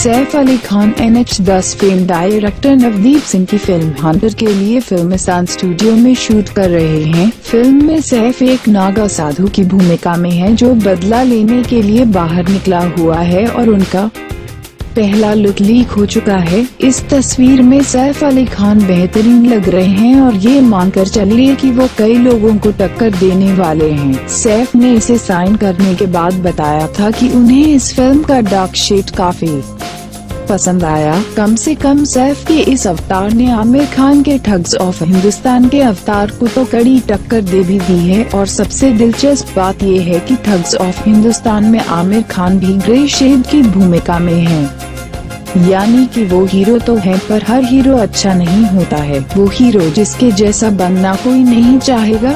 Saif Ali Khan N H दस fame director Navdeep Singh की film Hunter के लिए फ़िल्म सान स्टूडियो में शूट कर रहे हैं। फ़िल्म में सैफ एक नागा साधु की भूमिका में है, जो बदला लेने के लिए बाहर निकला हुआ है और उनका पहला लुक लीक हो चुका है। इस तस्वीर में सैफ अली खान बेहतरीन लग रहे हैं और ये मानकर चलिए कि वो कई लोगों को टक्कर देने वाले हैं। सैफ ने इसे साइन करने के बाद बताया था कि उन्हें इस फ़िल्म का डार्क शेड काफ़ी पसंद आया। कम से कम सैफ के इस अवतार ने आमिर खान के ठग्स ऑफ़ हिंदुस्तान के अवतार को तो कड़ी टक्कर दे भी दी है और सबसे दिलचस्प बात ये है कि ठग्स ऑफ़ हिंदुस्तान में आमिर खान भी ग्रे शेड की भूमिका में है। यानी कि वो हीरो तो है, पर हर हीरो अच्छा नहीं होता है। वो हीरो जिसके जैसा बनना कोई नहीं चाहेगा।